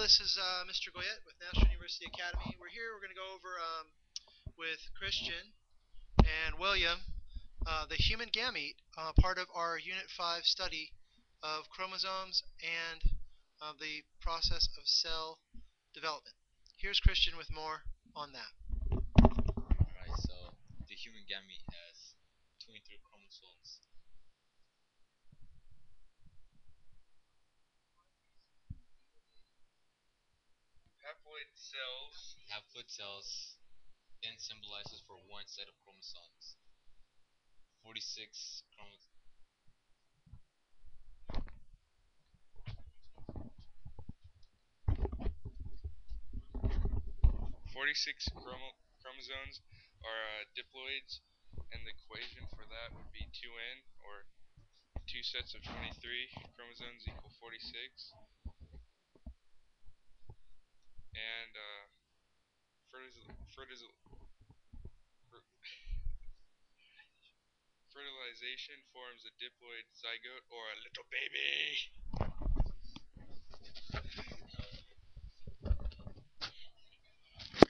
this is uh, Mr. Goyette with National University Academy. We're here, we're going to go over um, with Crystian and William uh, the human gamete, uh, part of our Unit 5 study of chromosomes and uh, the process of cell development. Here's Crystian with more on that. Alright, so the human gamete has 23 chromosomes. Haploid cells. Haploid cells then symbolizes for one set of chromosomes. 46 chromosomes. Forty-six chromo- chromosomes are uh, diploids, and the equation for that would be 2n, or two sets of 23 chromosomes equal 46. And uh, fertil- fertil- fertilization forms a diploid zygote or a little baby.